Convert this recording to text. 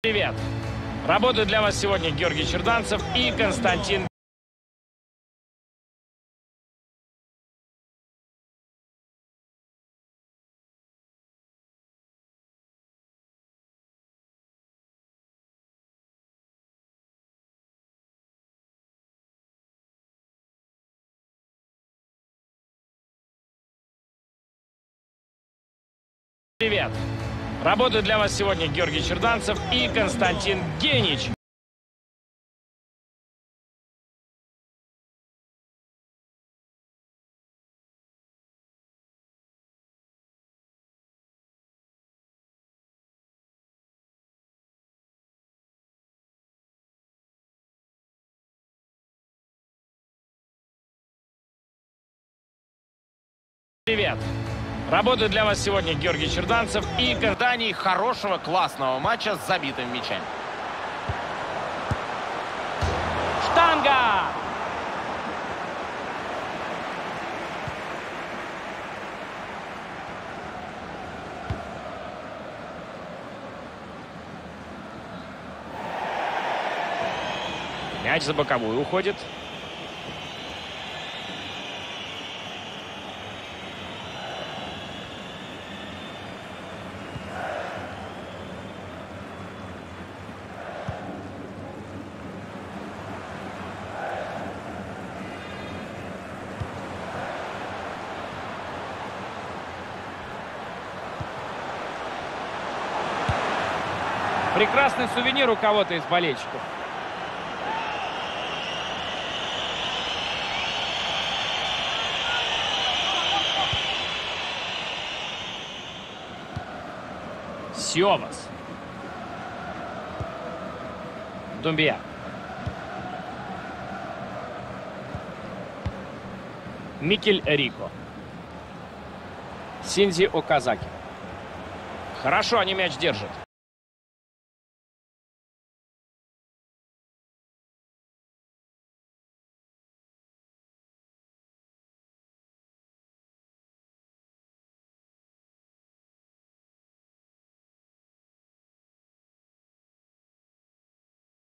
Привет! Работают для вас сегодня Георгий Черданцев и Константин Привет! Работают для вас сегодня Георгий Черданцев и Константин Генич. Привет! Работают для вас сегодня Георгий Черданцев и ожидании хорошего, классного матча с забитым мячами. Штанга! Мяч за боковую уходит. Прекрасный сувенир у кого-то из болельщиков. Сиомас. Думбия. Микель Рико. Синзи Оказаки. Хорошо они мяч держат.